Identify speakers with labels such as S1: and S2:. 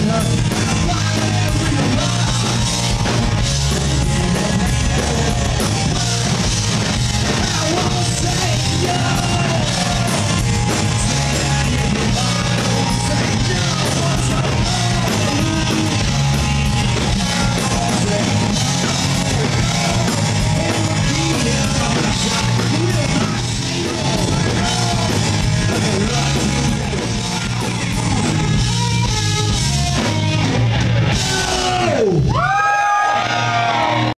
S1: her